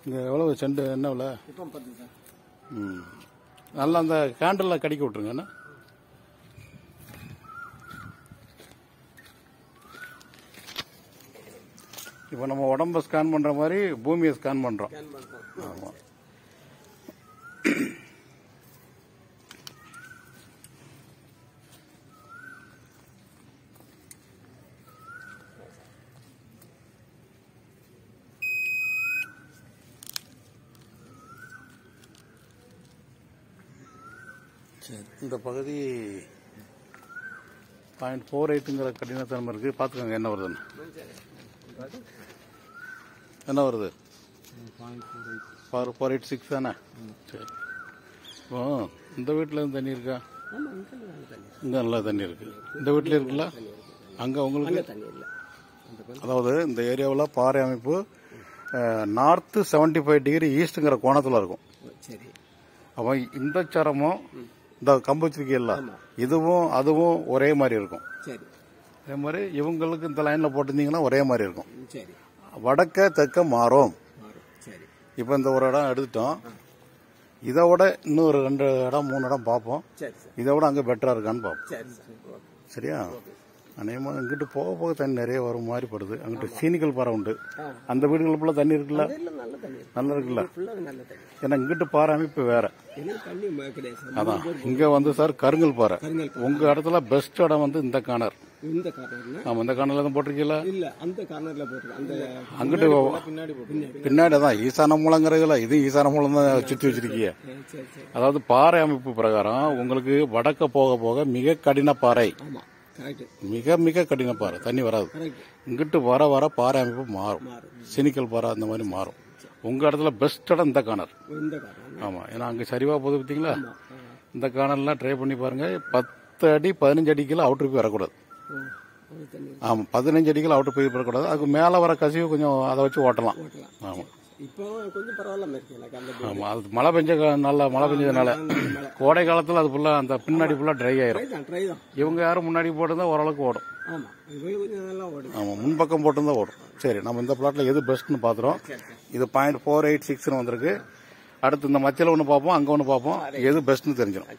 இங்கே எவ்வளோ செண்டு என்ன விலை? ம். நல்லா அந்த கேண்டில் கடிக்க விட்ருங்க என்ன? இப்போ நம்ம உடம்ப ஸ்கேன் பண்ணுற மாதிரி பூமியை ஸ்கேன் பண்ணுறோம் ஆமாம் சரி இந்த பகுதி பாயிண்ட் ஃபோர் எயிட்டுங்கிற கடினத்தன்மை இருக்குது பார்த்துக்கோங்க என்ன வருதுன்னு. என்ன வருது? ஃபோர் ஃபோர் எயிட் சிக்ஸ் தானே? சரி. இப்போ இந்த வீட்டில் தண்ணி இருக்கா? இங்கே நல்ல தண்ணி இங்கே நல்லா தண்ணி இருக்கு. இந்த வீட்டில் இருக்குல்ல? அங்கே உங்களுக்கு? அதாவது இந்த ஏரியாவில் பாறை அமைப்பு நார்த்து செவன்டி ஃபைவ் டிகிரி ஈஸ்ட்டுங்கிற கோணத்தில் இருக்கும். அப்போ இந்த சரமும் இந்த கம்பு வச்சிருக்கீல்ல இதுவும் அதுவும் ஒரே மாதிரி இருக்கும். அதே மாதிரி இவங்களுக்கு இந்த லைனில் போட்டிருந்தீங்கன்னா ஒரே மாதிரி இருக்கும். வடக்க தெற்க மாறும். இப்போ இந்த ஒரு இடம் எடுத்துட்டோம். இதை விட இன்னும் ஒரு ரெண்டு இடம் மூணு இடம் பார்ப்போம். இதை விட அங்கே பெட்டராக இருக்கான்னு பார்ப்போம். சரியா? அநேகமாக இங்கிட்டு போக போக தண்ணி நிறைய வரும் மாதிரி படுது. அங்கிட்டு சீனிக்கல் பாறை உண்டு. அந்த வீடுகளுக்குள்ள தண்ணி இருக்குல்ல? நல்ல இருக்குல்ல? ஏன்னா இங்கிட்டு பாறை அமைப்பு வேற. அதான். இங்க வந்து சார் கருங்கல் பாறை. கருங்கல் உங்க இடத்துல பெஸ்ட் இடம் வந்து இந்த கார்னர் இந்த ஆமா இந்த கார்னர்ல தான் போட்டிருக்கீங்களா? இல்ல அந்த கார்னர்ல போட்டுருக்கோம். அந்த அங்கிட்டு பின்னாடி பின்னாடி தான் ஈசான மூலங்கிறதுல இது ஈசான மூலம் தான் சுத்தி வச்சிருக்கீங்க அதாவது பாறை அமைப்பு பிரகாரம் உங்களுக்கு வடக்க போக போக மிக கடின பாறை. மிக மிக கடின பாறை தண்ணி வராது. இங்கிட்டு வர வர பாறை அமைப்பு மாறும். சினிக்கல் பாறை அந்த மாதிரி மாறும். உங்க இடத்துல பெஸ்ட் இடம் இந்த கார்னர் ஆமா. ஏன்னா அங்க சரிவா போகுது பார்த்தீங்களா. இந்த கார்னர்லாம் ட்ரை பண்ணி பாருங்க. பத்து அடி பதினஞ்சு அடிக்கெல்லாம் அவுட்டர் போய் வரக்கூடாது. ஓ ஒரு தண்ணி. ஆமா. பதினஞ்சு அடிக்கெல்லாம் அவுட்டர் போய் வரக்கூடாது அதுக்கு மேல வர கசிவு கொஞ்சம் அதை வச்சு ஓட்டலாம். ஓட்டலாம். அது மழை பெஞ்ச நல்லா மழை பெஞ்சதுனால கோடை காலத்துல அது ஃபுல்லா அந்த பின்னாடி ஃபுல்லா ட்ரை ஆயிரும். இவங்க யாரும் முன்னாடி போட்டிருந்தா ஓரளவுக்கு ஓடும். ஆமா இவங்களுக்கு கொஞ்சம் நல்லா ஓடுது ஆமா முன்பக்கம் போட்டிருந்தா ஓடும். சரி நம்ம இந்த பிளாட்ல எது பெஸ்ட்னு சரி இது பாயிண்ட் ஃபோர் எயிட் சிக்ஸ்னு வந்திருக்கு. அடுத்து இந்த மத்தியில ஒன்று பார்ப்போம் அங்க ஒன்று பார்ப்போம். எது பெஸ்ட்னு தெரிஞ்சிடும்.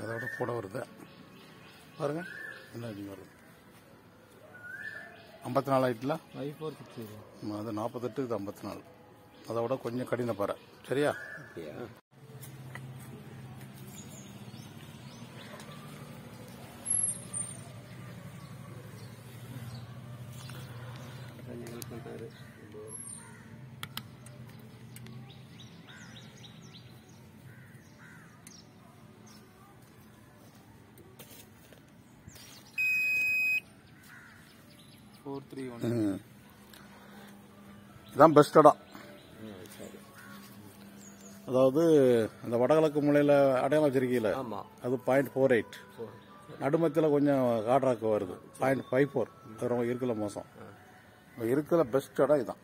அதோட கூட வருது. பாருங்க. என்ன அடி வருது? ஐம்பத்தி நாலு ஆயிட்டுல அது நாற்பத்தெட்டு இது ஐம்பத்தி நாலு அதோட கொஞ்சம் கடின பாறை. சரியா? பண்ணுறாரு ஃபோர் த்ரீ ஒன். இதான் பெஸ்ட் இடம் அதாவது அந்த வடகிழக்கு மூலையில் அடையாளம் வச்சிருக்கீங்கள அது பாயிண்ட் ஃபோர் எயிட் நடுமத்தில் கொஞ்சம் காட்ராக்கு வருது. பாயிண்ட் ஃபைவ் ஃபோர் ரொம்ப இருக்கல மோசம். இருக்கிற பெஸ்ட் இடம் இதான்.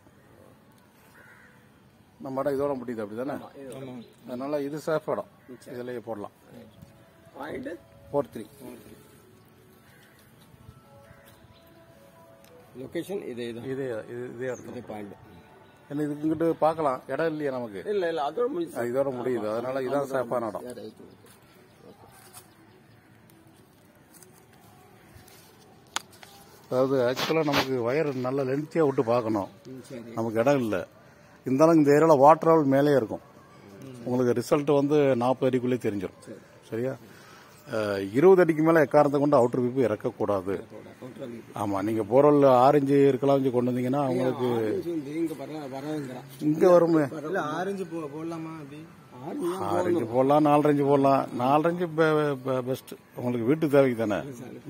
நம்ம இடம் இதோட முடியுது அப்படி தானே அதனால இது சேஃப் இடம் இதுலயே போடலாம். பாயிண்ட் ஃபோர் த்ரீ லொகேஷன் இது இது இதே இது இடத்துல. பாயிண்ட் ஏன்னா இதுக்கு இங்கிட்டு பார்க்கலாம். இடம் இல்லையா நமக்கு? இல்ல இல்ல அதோட முடிஞ்சு அது இதோட முடியுது. அதனால இதான் சேஃபான இடம். அதாவது ஆக்சுவலாக நமக்கு வயர் நல்ல லென்த்தியாக விட்டு பார்க்கணும். நமக்கு இடம் இல்லை. இருந்தாலும் இந்த ஏரியாவில் வாட்டர் லெவல் மேலே இருக்கும். உங்களுக்கு ரிசல்ட் வந்து நாற்பது அடிக்குள்ளே தெரிஞ்சிடும் சரியா? இருபது அடிக்கு மேலே எக்காரத்தை கொண்டு அவுட்டர் பீப்பு இறக்கக்கூடாது. ஆமாம் நீங்கள் போரல் ஆரஞ்சு இருக்கலாம் கொண்டு வந்தீங்கன்னா அவங்களுக்கு இங்க வருமே. ஆரஞ்சு போடலாமா அப்படி? ஆறு ஆறு இன்ச்சு போடலாம் நாலரை இன்ச்சு போடலாம். நாலரை இன்ச்சு பெஸ்ட் உங்களுக்கு வீட்டு தேவைக்கு தானே?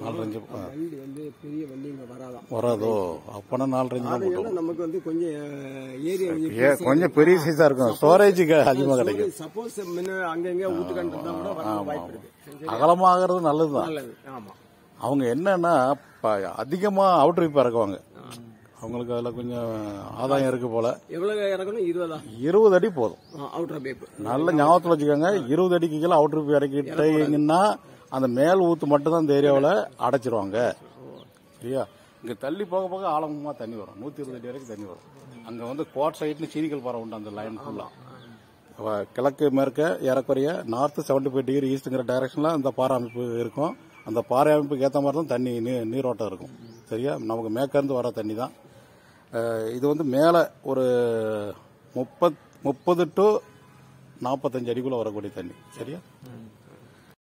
நாலரை இன்ச்சு ஆ. வண்டி வந்து பெரிய வண்டி இங்க வராதான் வராதோ? அப்பனா நாலரை இன்ச்சு தான் போட்டோம். நமக்கு வந்து கொஞ்சம் ஏரியா கொஞ்சம் பெரிய சைஸா இருக்கும். ஸ்டோரேஜுக்கு அதிகமாக கிடைக்கும். சப்போஸ் அங்கங்க இருக்கு. அகலமாகிறது நல்லதுதான். அவங்க என்னன்னா அதிகமா அவுட்டர் விப் இறக்குவாங்க. அவங்களுக்கு அதுல கொஞ்சம் ஆதாயம் இருக்கு போல. எவ்வளவு இறக்கணும்? இருபதா? இருபது அடி போதும். அவுட்டர் பேப் நல்ல ஞாபகத்தில் வச்சுக்கோங்க இருபது அடிக்கு கீழே அவுட்டர் விப் இறக்கிட்டீங்கன்னா அந்த மேல் ஊத்து மட்டும் தான் இந்த ஏரியாவில் அடைச்சிருவாங்க. சரியா? இங்க தள்ளி போக போக ஆழமா தண்ணி வரும். நூத்தி இருபது அடி வரைக்கும் தண்ணி வரும். அங்க வந்து கோட் சைட்னு சீனிக்கல் பாறை உண்டு அந்த லைன் ஃபுல்லா அவ கிழக்கு மேற்க ஏறக்குறைய நார்த் செவன்டி ஃபைவ் டிகிரி ஈஸ்ட்ங்கிற டைரக்ஷன்ல அந்த பாறை அமைப்பு இருக்கும். அந்த பாறை அமைப்புக்கு ஏற்ற மாதிரி தான் தண்ணி நீ- நீரோட்டம் இருக்கும். சரியா? நமக்கு மேற்கிருந்து வர தண்ணி தான் இது வந்து மேலே ஒரு முப்பத் முப்பது டு நாற்பத்தஞ்சு அடிக்குள்ளே வரக்கூடிய தண்ணி. சரியா?